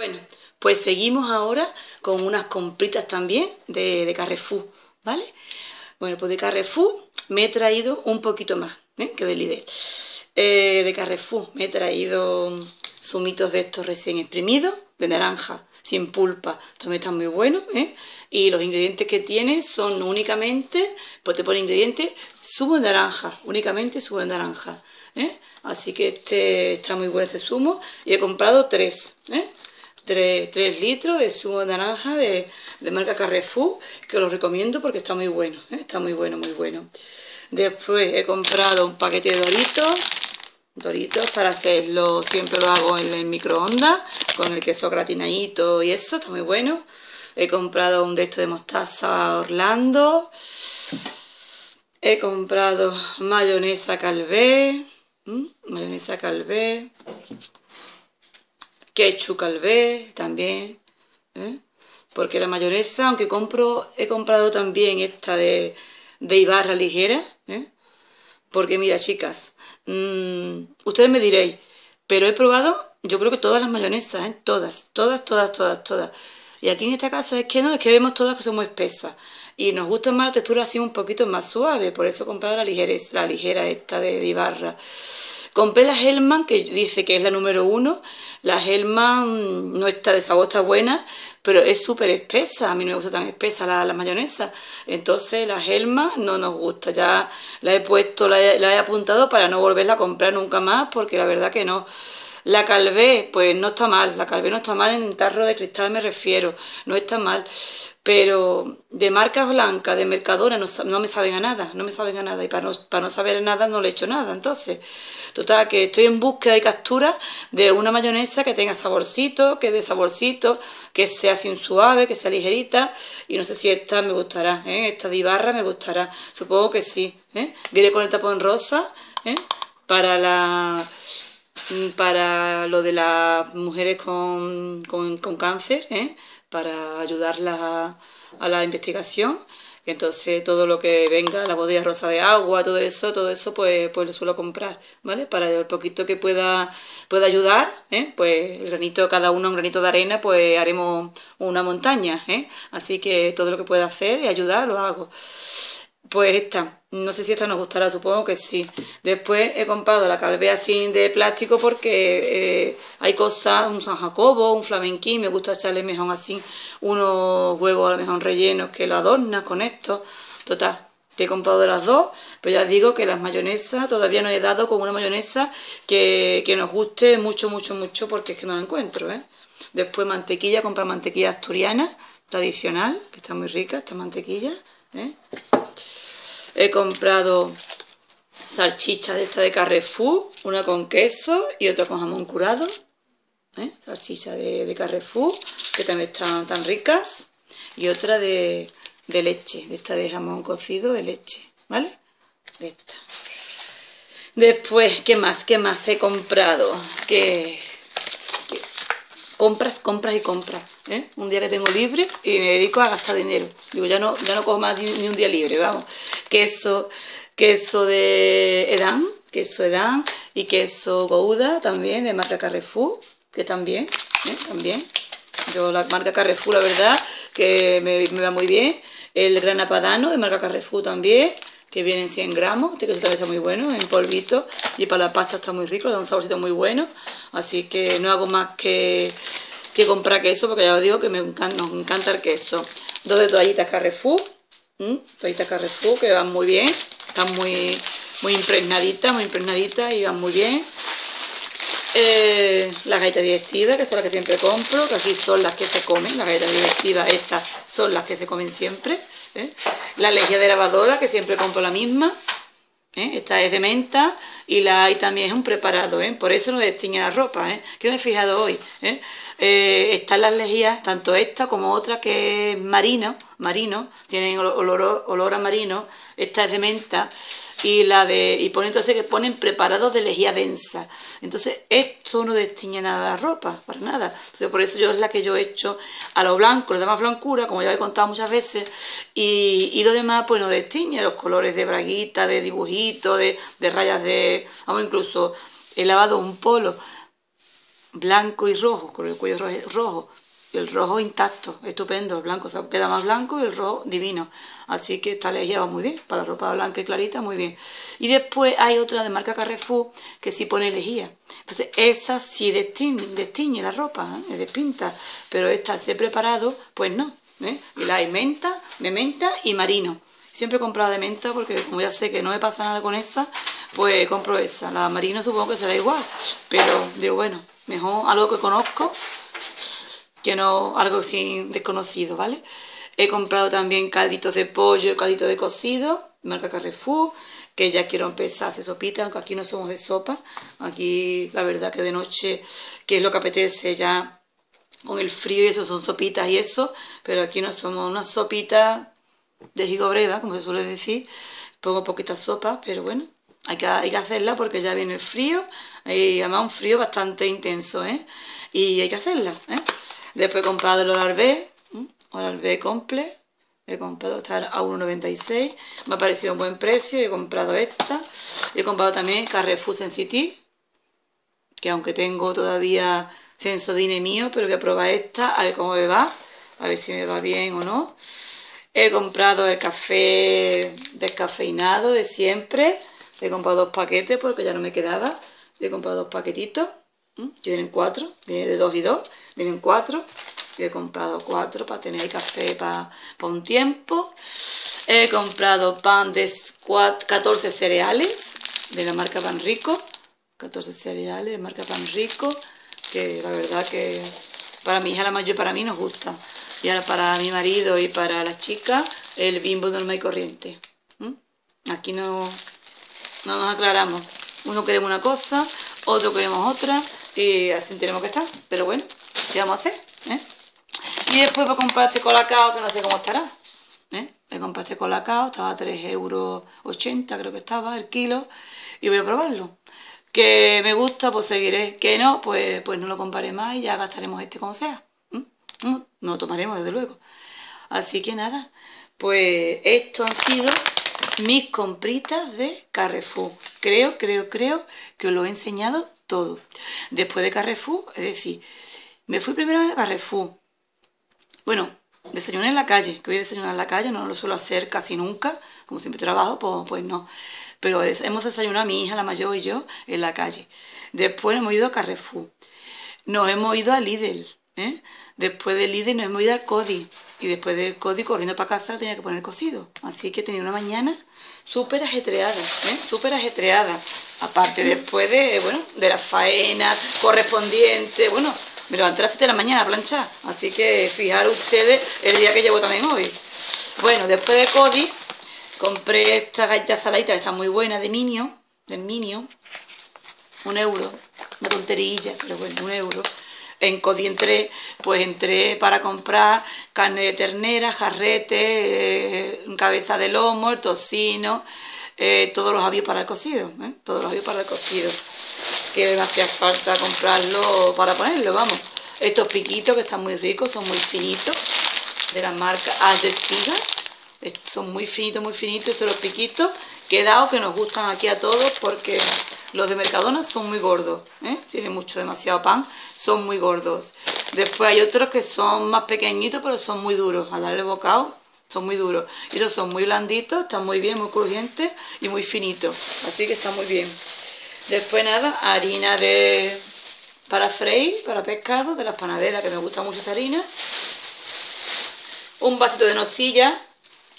Bueno, pues seguimos ahora con unas compritas también de, Carrefour, ¿vale? Bueno, pues de Carrefour me he traído un poquito más ¿eh? que de Lidl. Eh, de Carrefour me he traído zumitos de estos recién exprimidos, de naranja, sin pulpa, también están muy buenos, ¿eh? Y los ingredientes que tienen son únicamente, pues te pone ingredientes, zumo de naranja, únicamente zumo de naranja, ¿eh? Así que este está muy bueno este zumo y he comprado tres, ¿eh? 3, litros de zumo de naranja de, marca Carrefour, que os lo recomiendo porque está muy bueno, ¿eh? está muy bueno, muy bueno. Después he comprado un paquete de doritos, doritos para hacerlo, siempre lo hago en el microondas, con el queso gratinadito y eso, está muy bueno. He comprado un de estos de mostaza Orlando. He comprado mayonesa Calvé, mayonesa Calvé ketchup calvé también, ¿eh? porque la mayonesa, aunque compro, he comprado también esta de, de Ibarra ligera, ¿eh? porque mira chicas, mm, ustedes me diréis, pero he probado, yo creo que todas las mayonesas, ¿eh? todas, todas, todas, todas, todas. Y aquí en esta casa es que no, es que vemos todas que son muy espesas. Y nos gusta más la textura así un poquito más suave, por eso he comprado la ligera, la ligera esta de Ibarra. Compré la Hellman, que dice que es la número uno. La Hellman no está de sabor, está buena, pero es súper espesa. A mí no me gusta tan espesa la, mayonesa. Entonces la Hellman no nos gusta. Ya la he puesto, la he, apuntado para no volverla a comprar nunca más, porque la verdad que no. La Calvé, pues no está mal. La Calvé no está mal en tarro de cristal me refiero. No está mal pero de marcas blancas, de Mercadona, no, me saben a nada, no me saben a nada, y para no, para no saber nada no le he hecho nada, entonces, total, que estoy en búsqueda y captura de una mayonesa que tenga saborcito, que dé saborcito, que sea sin suave, que sea ligerita, y no sé si esta me gustará, ¿eh? esta de Ibarra me gustará, supongo que sí, ¿eh? viene con el tapón rosa, ¿eh? para la para lo de las mujeres con, con, con cáncer, ¿eh? Para ayudarlas a, la investigación. Entonces todo lo que venga, la botella rosa de agua, todo eso, todo eso pues, pues lo suelo comprar, ¿vale? Para el poquito que pueda, pueda ayudar, ¿eh? pues el granito, cada uno un granito de arena, pues haremos una montaña, ¿eh? Así que todo lo que pueda hacer y ayudar lo hago. Pues esta, no sé si esta nos gustará, supongo que sí. Después he comprado la calvea así de plástico porque eh, hay cosas, un San Jacobo, un flamenquín, me gusta echarle mejor así unos huevos a lo mejor rellenos que lo adornas con esto. Total, te he comprado las dos, pero ya digo que las mayonesas todavía no he dado con una mayonesa que, que nos guste mucho, mucho, mucho porque es que no la encuentro, ¿eh? Después mantequilla, comprar mantequilla asturiana tradicional, que está muy rica esta mantequilla, ¿eh? He comprado salchicha de esta de Carrefour, una con queso y otra con jamón curado. ¿eh? Salchicha de, Carrefour, que también están tan ricas. Y otra de, leche, de esta de jamón cocido de leche, ¿vale? De esta. Después, ¿qué más? ¿Qué más he comprado? Que compras, compras y compras. ¿eh? Un día que tengo libre y me dedico a gastar dinero. Digo, ya no, ya no cojo más ni, un día libre, vamos. Queso, queso de Edam, queso Edam y queso Gouda también de marca Carrefour, que también, ¿eh? también. Yo la marca Carrefour, la verdad, que me, me va muy bien. El grana padano de marca Carrefour también que vienen 100 gramos, este queso también está muy bueno, en polvito, y para la pasta está muy rico, da un saborcito muy bueno, así que no hago más que, que comprar queso, porque ya os digo que me encanta, nos encanta el queso. Dos de toallitas Carrefour, toallitas Carrefour que van muy bien, están muy, muy impregnaditas, muy impregnaditas y van muy bien. Eh, las galletas digestivas, que son las que siempre compro, que aquí son las que se comen, las galletas digestivas estas son las que se comen siempre. ¿eh? La lejía de lavadora, que siempre compro la misma. ¿eh? Esta es de menta y la hay también es un preparado, por eso no destiñe la ropa. Que me he fijado hoy. ¿Eh? Están las lejías, tanto esta como otra que es marino, marino, tienen olor, olor a marino. Esta es de menta y la de y pone entonces que ponen preparados de lejía densa entonces esto no destiñe nada la ropa para nada entonces por eso yo es la que yo he hecho a lo blanco le da más blancura como ya he contado muchas veces y, y lo demás pues no destiñe los colores de braguita de dibujito de, de rayas de vamos incluso he lavado un polo blanco y rojo, con el cuello rojo, el rojo intacto, estupendo, el blanco queda más blanco y el rojo divino. Así que esta lejía va muy bien, para la ropa blanca y clarita, muy bien. Y después hay otra de marca Carrefour que sí pone lejía. Entonces, esa sí destiñe, la ropa, ¿eh? despinta, pero esta se preparado, pues no. ¿eh? Y la hay menta, de menta y marino. Siempre he comprado de menta porque como ya sé que no me pasa nada con esa, pues compro esa. La marino supongo que será igual, pero digo, bueno, mejor algo que conozco que no algo sin desconocido, ¿vale? He comprado también calditos de pollo, caldito de cocido, marca Carrefour, que ya quiero empezar a hacer sopita, aunque aquí no somos de sopa. Aquí la verdad que de noche, que es lo que apetece ya con el frío y eso son sopitas y eso, pero aquí no somos una sopita de gigobreva, como se suele decir. Pongo poquita sopa, pero bueno, hay que, hay que hacerla porque ya viene el frío y además un frío bastante intenso, ¿eh? Y hay que hacerla, ¿eh? Después he comprado el Oral B, Oral B Comple. He comprado esta a 1,96. Me ha parecido un buen precio. He comprado esta. He comprado también Carrefour Sensity, que aunque tengo todavía Sensodine mío, pero voy a probar esta, a ver cómo me va, a ver si me va bien o no. He comprado el café descafeinado de siempre. He comprado dos paquetes porque ya no me quedaba. He comprado dos paquetitos. Vienen cuatro, viene de dos y dos. Vienen cuatro. Yo he comprado cuatro para tener café para, un tiempo. He comprado pan de 14 cereales de la marca Pan Rico. 14 cereales de marca Pan Rico. Que la verdad que para mi hija la mayor para mí nos gusta. Y ahora para mi marido y para la chica el bimbo normal y corriente. Aquí no, no nos aclaramos. Uno queremos una cosa, otro queremos otra y así tenemos que estar. Pero bueno, ¿Qué vamos a hacer? ¿Eh? Y después voy a comprar este colacao que no sé cómo estará. ¿eh? Me compré este colacao, estaba a 3,80 euros creo que estaba el kilo. Y voy a probarlo. Que me gusta, pues seguiré. Que no, pues, pues no lo compraré más y ya gastaremos este como sea. ¿Mm? No, lo tomaremos desde luego. Así que nada, pues esto han sido mis compritas de Carrefour. Creo, creo, creo que os lo he enseñado todo. Después de Carrefour, es decir, me fui primero a Carrefour. Bueno, desayuné en la calle, que voy a desayunar en la calle, no lo suelo hacer casi nunca, como siempre trabajo, pues, pues no. Pero hemos desayunado a mi hija, la mayor y yo, en la calle. Después hemos ido a Carrefour. Nos hemos ido a Lidl. ¿Eh? Después de Lidl nos hemos ido al Cody. Y después del Cody, corriendo para casa, tenía que poner cocido. Así que tenía una mañana súper ajetreada, ¿eh? súper ajetreada. Aparte después de, bueno, de las faenas correspondientes, bueno, me levanté a las 7 de la mañana a planchar. Así que fijaros ustedes el día que llevo también hoy. Bueno, después de Cody, compré esta galleta saladita que está muy buena de Minio, del Minio. Un euro, una tonterilla, pero bueno, un euro. En Cody entré, pues entré para comprar carne de ternera, jarrete, eh, cabeza de lomo, tocino, eh, todos los avíos para el cocido, ¿eh? todos los avíos para el cocido que me hacía falta comprarlo para ponerlo, vamos. Estos piquitos que están muy ricos, son muy finitos, de la marca As de Espigas. Son muy finitos, muy finitos, son los piquitos que he dado que nos gustan aquí a todos porque los de Mercadona son muy gordos, ¿eh? tienen mucho, demasiado pan, son muy gordos. Después hay otros que son más pequeñitos pero son muy duros, a darle bocado son muy duros. Y estos son muy blanditos, están muy bien, muy crujientes y muy finitos, así que está muy bien. Después nada, harina de para freír, para pescado, de las panaderas, que me gusta mucho esta harina. Un vasito de nocilla,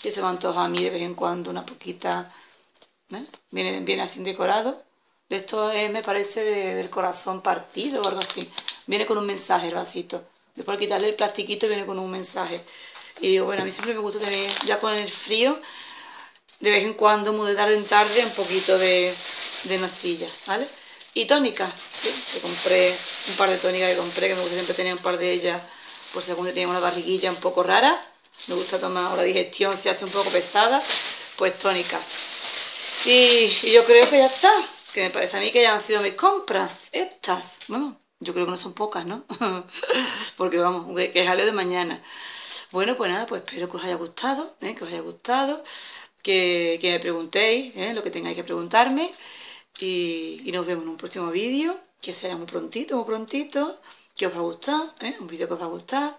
que se me antoja a mí de vez en cuando, una poquita, ¿eh? viene, viene así decorado. Esto es, me parece del corazón partido o algo así. Viene con un mensaje el vasito. Después de quitarle el plastiquito viene con un mensaje. Y digo, bueno, a mí siempre me gusta tener, ya con el frío, de vez en cuando, muy de tarde en tarde, un poquito de, de nocilla, ¿vale? Y tónica, ¿sí? compré un par de tónicas que compré, que me gusta siempre tener un par de ellas, por si algún día tengo una barriguilla un poco rara, me gusta tomar, la digestión se hace un poco pesada, pues tónica. Y, yo creo que ya está, que me parece a mí que ya han sido mis compras, estas, bueno, yo creo que no son pocas, ¿no? Porque vamos, que, es algo de mañana. Bueno, pues nada, pues espero que os haya gustado, ¿eh? que os haya gustado, que, que me preguntéis ¿eh? lo que tengáis que preguntarme y, nos vemos en un próximo vídeo. que será muy prontito, muy prontito, que os va a gustar, ¿eh? un vídeo que os va a gustar.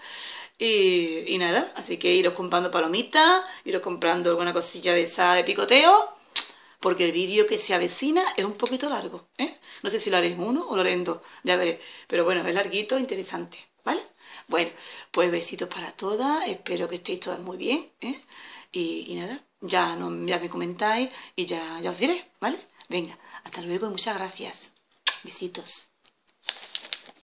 Y nada, así que iros comprando palomitas, iros comprando alguna cosilla de esa de picoteo, porque el vídeo que se avecina es un poquito largo, ¿eh? No sé si lo haré en uno o lo haré en dos, ya veré. Pero bueno, es larguito, interesante, ¿vale? Bueno, pues besitos para todas, espero que estéis todas muy bien, ¿eh? Y, y nada, ya, no, ya me comentáis y ya, ya os diré, ¿vale? Venga, hasta luego y muchas gracias. Besitos.